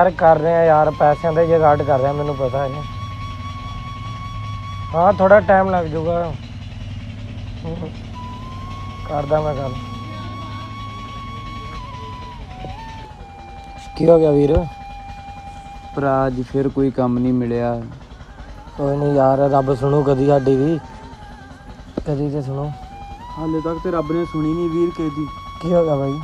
ਯਾਰ ਕਰ ਰਹੇ ਯਾਰ ਪੈਸਿਆਂ ਦੇ ਜਗਾੜ ਕਰ ਰਿਹਾ ਮੈਨੂੰ ਪਤਾ ਹੈ ਹਾਂ ਥੋੜਾ ਟਾਈਮ ਲੱਗ ਜਾਊਗਾ। ਕਰਦਾ ਮੈਂ ਗੱਲ। ਕੀ ਹੋ ਗਿਆ ਵੀਰ? ਭਰਾ ਅੱਜ ਫਿਰ ਕੋਈ ਕੰਮ ਨਹੀਂ ਮਿਲਿਆ। ਕੋਈ ਨਹੀਂ ਯਾਰ ਰੱਬ ਸੁਣੂ ਕਦੀ ਸਾਡੀ ਵੀ। ਕਦੀ ਤੇ ਸੁਣੋ। ਹਾਲੇ ਤੱਕ ਤੇ ਰੱਬ ਨੇ ਸੁਣੀ ਨਹੀਂ ਵੀਰ ਕੇ ਦੀ। ਕੀ ਹੋ ਗਿਆ ਬਾਈ?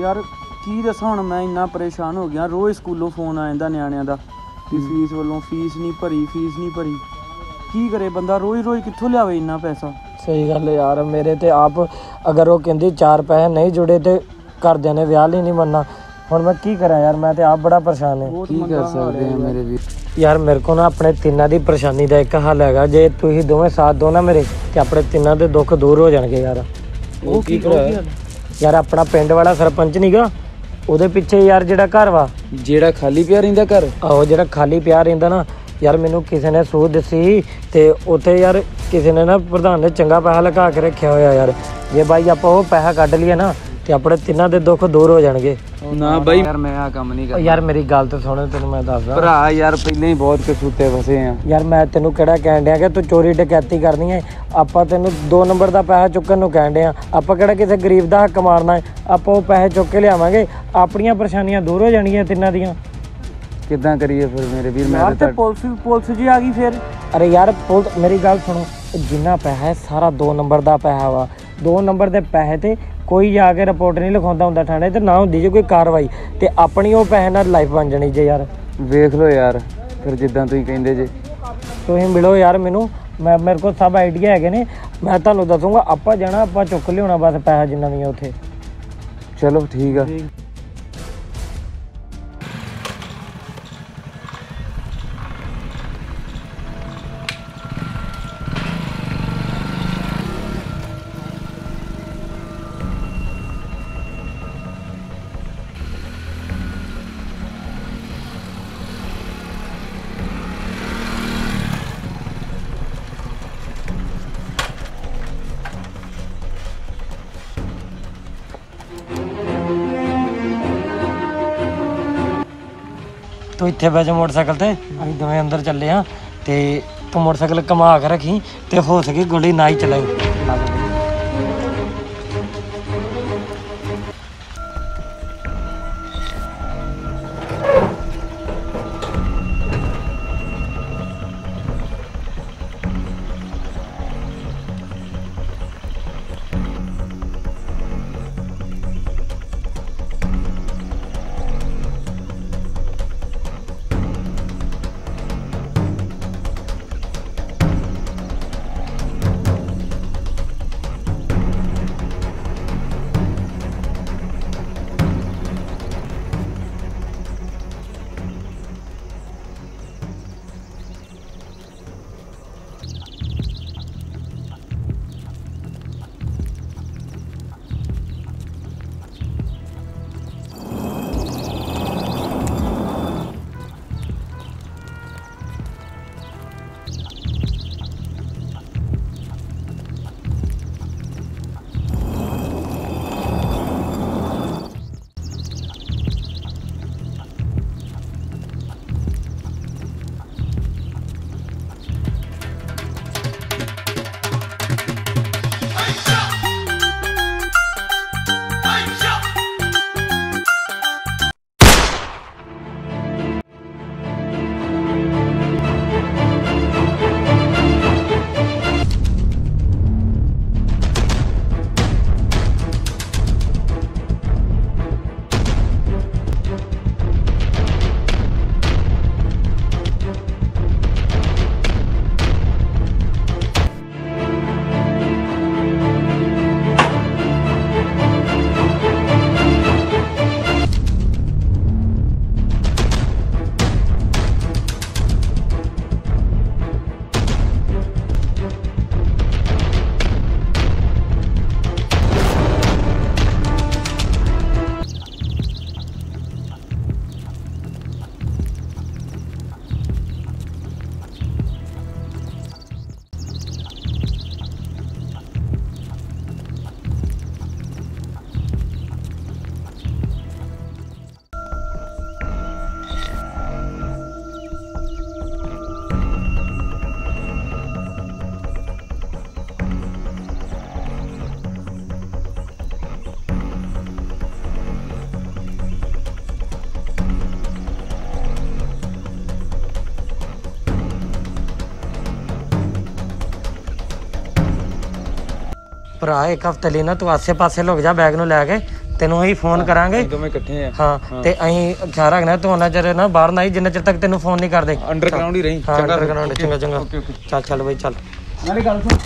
ਯਾਰ ਕੀ ਦੱਸਾਂ ਹੁਣ ਮੈਂ ਇੰਨਾ ਪਰੇਸ਼ਾਨ ਹੋ ਗਿਆ ਰੋਜ਼ ਸਕੂਲੋਂ ਫੋਨ ਆ ਜਾਂਦਾ ਨਿਆਣਿਆਂ ਦਾ ਕਿ ਫੀਸ ਵੱਲੋਂ ਫੀਸ ਨਹੀਂ ਭਰੀ ਫੀਸ ਨਹੀਂ ਭਰੀ। ਕੀ ਕਰੇ ਬੰਦਾ ਰੋਜ਼ ਰੋਜ਼ ਕਿੱਥੋਂ ਲਿਆਵੇ ਇੰਨਾ ਪੈਸਾ? ਸਹੀ ਗੱਲ ਹੈ ਯਾਰ ਮੇਰੇ ਤੇ ਆਪ ਅਗਰ ਉਹ ਕਹਿੰਦੀ ਚਾਰ ਪੈਸੇ ਨਹੀਂ ਜੁੜੇ ਤੇ ਘਰਦਿਆਂ ਨੇ ਵਿਆਹ ਲਈ ਨਹੀਂ ਮੰਨਣਾ ਹੁਣ ਮੈਂ ਕੀ ਕਰਾਂ ਯਾਰ ਮੈਂ ਤੇ ਆਪ ਬੜਾ ਪਰੇਸ਼ਾਨ ਹਾਂ। ਕੀ ਕਰ ਸਕਦੇ ਆ ਮੇਰੇ ਵੀਰ ਯਾਰ ਮੇਰੇ ਕੋ ਨਾ ਆਪਣੇ ਤਿੰਨਾਂ ਦੀ ਪਰੇਸ਼ਾਨੀ ਦਾ ਇੱਕ ਹੱਲ ਹੈਗਾ ਜੇ ਤੁਸੀਂ ਦੋਵੇਂ ਸਾਥ ਦੋ ਨਾ ਮੇਰੇ ਤੇ ਆਪਣੇ ਤਿੰਨਾਂ ਦੇ ਦੁੱਖ ਦੂਰ ਹੋ ਜਾਣਗੇ ਯਾਰ। ਉਹ ਕੀ ਕਰਾਇਆ ਯਾਰ? ਆਪਣਾ ਪਿੰਡ ਵਾਲਾ ਸਰਪੰਚ ਨਹੀਂਗਾ ਉਹਦੇ ਪਿੱਛੇ ਯਾਰ ਜਿਹੜਾ ਘਰ ਵਾ। ਜਿਹੜਾ ਖਾਲੀ ਪਿਆ ਰਹਿੰਦਾ ਘਰ? ਆਹੋ ਜਿਹੜਾ ਖਾਲੀ ਪਿਆ ਰਹਿੰਦਾ ਨਾ ਯਾਰ ਮੈਨੂੰ ਕਿਸੇ ਨੇ ਸੂਹ ਦਿੱਸੀ ਤੇ ਉੱਥੇ ਯਾਰ ਕਿਸੇ ਨੇ ਨਾ ਪ੍ਰਧਾਨ ਨੇ ਚੰਗਾ ਪੈਸਾ ਲਗਾ ਕੇ ਰੱਖਿਆ ਹੋਇਆ ਯਾਰ। ਜੇ ਬਾਈ ਆਪਾਂ ਉਹ ਪੈਸਾ ਕੱਢ ਲਈਏ ਨਾ ਤੇ ਆਪਣੇ ਤਿੰਨਾਂ ਦੇ ਦੁੱਖ ਦੂਰ ਹੋ ਜਾਣਗੇ। ਨਾ ਬਾਈ। ਯਾਰ ਮੈਂ ਆ ਕੰਮ ਨਹੀਂ ਕਰਦਾ ਯਾਰ ਮੇਰੀ ਗੱਲ ਤਾਂ ਸੁਣ ਤੈਨੂੰ ਮੈਂ ਦੱਸਦਾ। ਭਰਾ ਯਾਰ ਪਹਿਲਾਂ ਹੀ ਬਹੁਤ ਕਸੂਤੇ ਫਸੇ ਆ। ਯਾਰ ਮੈਂ ਤੈਨੂੰ ਕਿਹੜਾ ਕਹਿਣ ਡਿਆ ਕਿ ਤੂੰ ਚੋਰੀ ਡਕੈਤੀ ਕਰਨੀ ਹੈ? ਆਪਾਂ ਤੈਨੂੰ 2 ਨੰਬਰ ਦਾ ਪੈਸਾ ਚੁੱਕਣ ਨੂੰ ਕਹਿਣ ਡਿਆ ਆਪਾਂ ਕਿਹੜਾ ਕਿਸੇ ਗਰੀਬ ਦਾ ਹੱਕ ਮਾਰਨਾ ਹੈ? ਆਪਾਂ ਉਹ ਪੈਸੇ ਚੁੱਕ ਕੇ ਲਿਆਵਾਂਗੇ। ਆਪਣੀਆਂ ਪਰੇਸ਼ਾਨੀਆਂ ਦੂਰ ਹੋ ਜਾਣਗੀਆਂ ਤਿੰਨਾਂ ਦੀਆਂ। ਕਿੱਦਾਂ ਕਰੀਏ ਫਿਰ ਮੇਰੇ ਵੀਰ? ਮੈਂ ਯਾਰ ਤਾਂ ਪੁਲਿਸ ਪੁਲਿਸ ਜੀ ਆ ਗਈ ਫਿਰ। ਅਰੇ ਯਾਰ ਪੁਲ- ਮੇਰੀ ਗੱਲ ਸੁਣੋ। ਜਿੰਨਾ ਪੈਸਾ ਹੈ ਸਾਰਾ 2 ਨੰਬਰ ਦਾ ਪੈਸਾ ਵਾ। 2 ਨੰਬਰ ਦੇ ਪੈਸੇ ਤੇ ਕੋਈ ਜਾ ਕੇ ਰਿਪੋਰਟ ਨਹੀਂ ਲਿਖਾਉਂਦਾ ਹੁੰਦਾ ਥਾਣੇ ਤੇ ਨਾ ਹੁੰਦੀ ਜੇ ਕੋਈ ਕਾਰਵਾਈ। ਤੇ ਆਪਣੀ ਉਹ ਪੈਸੇ ਨਾਲ ਲਾਈਫ ਬਣ ਜਾਣੀ ਜੇ ਯਾਰ। ਵੇਖ ਲਓ ਯਾਰ ਫਿਰ ਜਿੱਦਾਂ ਤੁਸੀਂ ਕਹਿੰਦੇ ਜੇ। ਤੁਸੀਂ ਮਿਲੋ ਯਾਰ ਮੈਨੂੰ ਮੈਂ ਮੇਰੇ ਕੋਲ ਸਭ ਆਈਡੀਆ ਹੈਗੇ ਨੇ। ਮੈਂ ਤੁਹਾਨੂੰ ਦੱਸੂਗਾ ਆਪਾਂ ਜਾਣਾ ਆਪਾਂ ਚੁੱਕ ਲਿਆਉਣਾ ਬਸ ਪੈਸਾ ਜਿੰਨਾ ਵੀ ਆ ਉੱਥੇ। ਚਲੋ ਠੀਕ ਆ। ਤੂੰ ਇੱਥੇ ਬਹਿ ਜਾ ਮੋਟਰਸਾਈਕਲ ਤੇ, ਅਸੀਂ ਦੋਵੇਂ ਅੰਦਰ ਚੱਲੇ ਆ ਤੇ ਤੂੰ ਮੋਟਰਸਾਈਕਲ ਘੁਮਾ ਕੇ ਰੱਖੀ ਤੇ ਹੋ ਸਕੇ ਗੋਲੀ ਨਾ ਹੀ ਚਲਾਈ। ਭਰਾ ਇੱਕ ਹਫ਼ਤੇ ਲਈ ਨਾ ਤੂੰ ਆਸੇ-ਪਾਸੇ ਲੁਕ ਜਾ ਬੈਗ ਨੂੰ ਲੈ ਕੇ ਤੈਨੂੰ ਅਸੀਂ ਫੋਨ ਕਰਾਂਗੇ। ਦੋਵੇਂ ਇਕੱਠੇ ਆ। ਹਾਂ ਤੇ ਅਸੀਂ ਖਿਆਲ ਰੱਖਣਾ ਤੂੰ ਉਹਨਾਂ ਚਿਰ ਨਾ ਬਾਹਰ ਨਾ ਆਈ ਜਿੰਨਾ ਚਿਰ ਤੱਕ ਤੈਨੂੰ ਫੋਨ ਨਹੀਂ ਕਰਦੇ। ਅੰਡਰਗਰਾਉਂਡ ਹੀ ਰਹੀ। ਹਾਂ ਅੰਡਰਗਰਾਉਂਡ ਚੰਗਾ ਚੰਗਾ। ਚੱਲ ਚੱਲ ਬਈ ਚੱਲ। ਨਾਲੇ ਗੱਲ ਸੁਣ।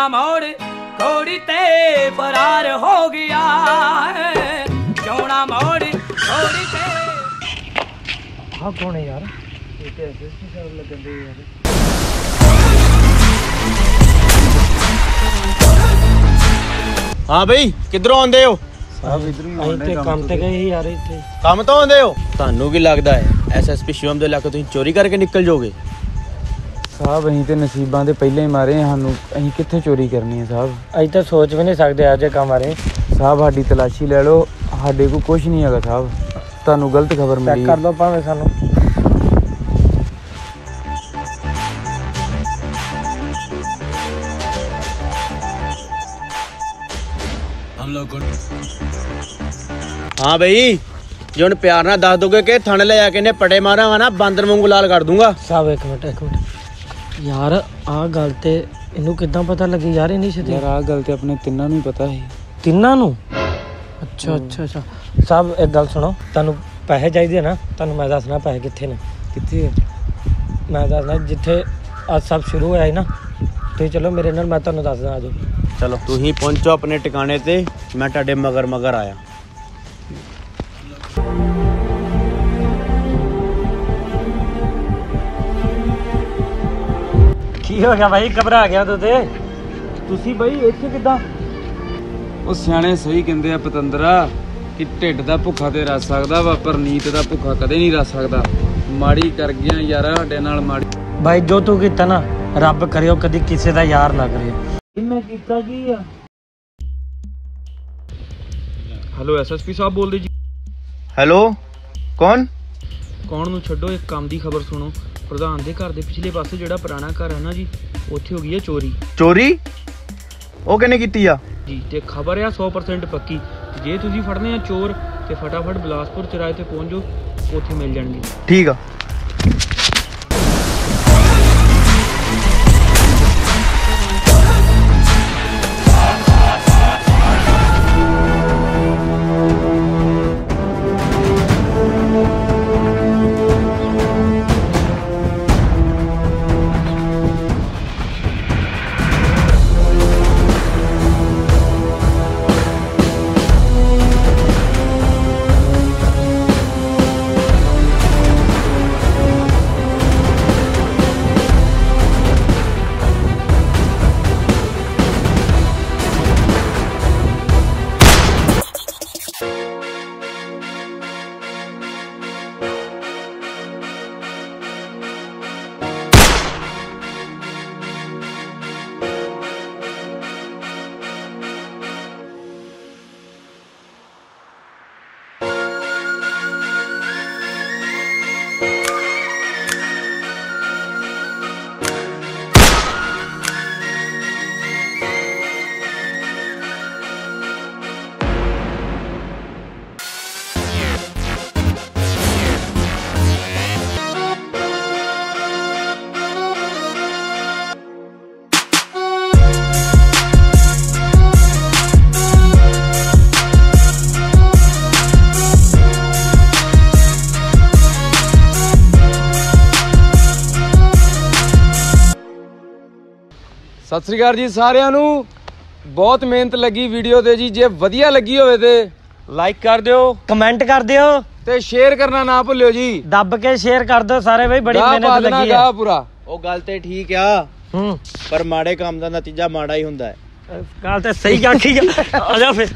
ਜੌਣਾ ਮੋੜ ਘੋੜੀ ਤੇ ਫਰਾਰ ਹੋ ਗਿਆ ਜੌਣਾ ਮੋੜ ਘੋੜੀ ਤੇ? ਆਹ ਕੌਣ ਹੈ ਯਾਰ? ਹਾਂ ਬਈ ਕਿੱਧਰੋਂ ਆਉਂਦੇ ਹੋ? ਸਾਹਿਬ ਇਧਰ ਤੇ ਕੰਮ ਤੇ ਗਏ ਸੀ ਯਾਰ ਇੱਥੇ। ਕੰਮ ਤੋਂ ਆਉਂਦੇ ਹੋ? ਤੁਹਾਨੂੰ ਕੀ ਲੱਗਦਾ ਹੈ? ਐਸਐਸਪੀ ਸ਼ਿਵਮ ਦੇ ਇਲਾਕੇ ਤੁਸੀਂ ਚੋਰੀ ਕਰਕੇ ਨਿਕਲ ਜਾਓਗੇ? ਸਾਹਿਬ ਅਸੀਂ ਤੇ ਨਸੀਬਾਂ ਦੇ ਪਹਿਲਾਂ ਹੀ ਮਾਰੇ ਆ, ਸਾਨੂੰ ਅਸੀਂ ਕਿੱਥੇ ਚੋਰੀ ਕਰਨੀ ਹੈ ਸਾਹਿਬ? ਅਸੀਂ ਤਾਂ ਸੋਚ ਵੀ ਨਹੀਂ ਸਕਦੇ ਅੱਜ ਕੰਮ ਬਾਰੇ। ਸਾਹਿਬ ਸਾਡੀ ਤਲਾਸ਼ੀ ਲੈ ਲਓ ਸਾਡੇ ਕੋਲ ਕੁਝ ਨਹੀਂ ਹੈਗਾ ਸਾਹਿਬ। ਤੁਹਾਨੂੰ ਗਲਤ ਖਬਰ ਚੈੱਕ ਮਿਲੀ। ਕਰ ਲਓ ਭਾਵੇਂ ਸਾਨੂੰ। ਹਾਂ ਬਈ ਜੇ ਹੁਣ ਪਿਆਰ ਨਾਲ ਦੱਸ ਦੋਗੇ ਕਿ ਥਾਣੇ ਲੈ ਜਾ ਕੇ ਨੇ ਪੜੇ ਮਾਰਾਂਗਾ ਨਾ ਬਾਂਦਰ ਵਾਂਗੂ ਲਾਲ ਕਰ ਦੂੰਗਾ। ਸਾਹਿਬ ਇੱਕ ਮਿੰਟ ਇੱਕ ਮਿੰਟ। ਯਾਰ ਆਹ ਗੱਲ ਤੇ ਇਹਨੂੰ ਕਿੱਦਾਂ ਪਤਾ ਲੱਗੀ? ਯਾਰ ਇੰਨੀ ਛੇਤੀ? ਯਾਰ ਆਹ ਗੱਲ ਤੇ ਆਪਣੇ ਤਿੰਨਾਂ ਨੂੰ ਹੀ ਪਤਾ ਸੀ। ਤਿੰਨਾਂ ਨੂੰ? ਅੱਛਾ ਅੱਛਾ ਅੱਛਾ। ਸਾਹਿਬ ਇੱਕ ਗੱਲ ਸੁਣੋ ਤੁਹਾਨੂੰ ਪੈਸੇ ਚਾਹੀਦੇ ਆ ਨਾ? ਤੁਹਾਨੂੰ ਮੈਂ ਦੱਸਣਾ ਪੈਸੇ ਕਿੱਥੇ ਨੇ। ਕਿੱਥੇ ਹੈ ਮੈਂ ਦੱਸਣਾ ਜਿੱਥੇ ਅੱਜ ਸਭ ਸ਼ੁਰੂ ਹੋਇਆ ਸੀ ਨਾ ਤੁਸੀਂ ਚਲੋ ਮੇਰੇ ਨਾਲ ਮੈਂ ਤੁਹਾਨੂੰ ਦੱਸਦਾ ਆਜੋ ਚਲੋ ਤੁਸੀਂ ਪਹੁੰਚੋ ਆਪਣੇ ਟਿਕਾਣੇ ਤੇ ਮੈਂ ਤੁਹਾਡੇ ਮਗਰ ਮਗਰ ਆਇਆ। ਕੀ ਹੋ ਗਿਆ ਭਾਈ ਘਬਰਾ ਗਿਆ ਤੂੰ ਤੇ। ਤੁਸੀਂ ਬਈ ਇੱਥੇ ਕਿੱਦਾਂ? ਉਹ ਸਿਆਣੇ ਸਹੀ ਕਹਿੰਦੇ ਆ ਪਤੰਦਰਾ ਕਿ ਢਿੱਡ ਦਾ ਭੁੱਖਾ ਤੇ ਰਸ ਸਕਦਾ ਵਾ ਪਰ ਨੀਤ ਦਾ ਭੁੱਖਾ ਕਦੇ ਨਹੀਂ ਰਸ ਸਕਦਾ। ਮਾੜੀ ਕਰ ਗਿਆ ਯਾਰ ਸਾਡੇ ਨਾਲ ਮਾੜੀ ਭਾਈ ਜੋ ਤੂੰ ਕੀਤਾ ਨਾ ਰੱਬ ਕਰਿਓ ਕਦੀ ਕਿਸੇ ਦਾ ਯਾਰ ਨਾ ਕਰੇ ਮੈਂ ਕੀਤਾ ਕੀ ਆ? ਹੈਲੋ ਐਸਐਸਪੀ ਸਾਹਿਬ ਬੋਲਦੇ ਜੀ। ਹੈਲੋ ਕੌਣ? ਕੌਣ ਨੂੰ ਛੱਡੋ ਇੱਕ ਕੰਮ ਦੀ ਖਬਰ ਸੁਣੋ। ਪ੍ਰਧਾਨ ਦੇ ਘਰ ਦੇ ਪਿਛਲੇ ਪਾਸੇ ਜਿਹੜਾ ਪੁਰਾਣਾ ਘਰ ਹੈ ਨਾ ਜੀ ਉੱਥੇ ਹੋ ਗਈ ਹੈ ਚੋਰੀ। ਚੋਰੀ? ਉਹ ਕਿਹਨੇ ਕੀਤੀ ਆ? ਜੀ ਤੇ ਖਬਰ ਆ 100% ਪੱਕੀ। ਜੇ ਤੁਸੀਂ ਫੜਨੇ ਆ ਚੋਰ ਤੇ ਫਟਾਫਟ ਬਿਲਾਸਪੁਰ ਚੌਰਾਹੇ ਤੇ ਪਹੁੰਚ ਉੱਥੇ ਮਿਲ ਜਾਣਗੇ। ਠੀਕ ਆ। ਸਤਿ ਸ੍ਰੀ ਅਕਾਲ ਜੀ ਸਾਰਿਆਂ ਨੂੰ। ਬਹੁਤ ਮਿਹਨਤ ਲੱਗੀ ਵੀਡੀਓ ਤੇ ਜੀ। ਜੇ ਵਧੀਆ ਲੱਗੀ ਹੋਵੇ ਤੇ ਲਾਈਕ ਕਰ ਦਿਓ ਕਮੈਂਟ ਕਰ ਦਿਓ। ਤੇ ਸ਼ੇਅਰ ਕਰਨਾ ਨਾ ਭੁੱਲਿਓ ਜੀ। ਦੱਬ ਕੇ ਸ਼ੇਅਰ ਕਰ ਦਿਓ ਸਾਰੇ ਬਈ ਬੜੀ ਮਿਹਨਤ ਲੱਗੀ ਹੈ ਪੂਰਾ। ਉਹ ਗੱਲ ਤੇ ਠੀਕ ਆ ਹੂੰ। ਪਰ ਮਾੜੇ ਕੰਮ ਦਾ ਨਤੀਜਾ ਮਾੜਾ ਹੀ ਹੁੰਦਾ ਹੈ। ਗੱਲ ਤੇ ਸਹੀ ਆਖੀ ਆ ਆ ਜਾ ਫਿਰ।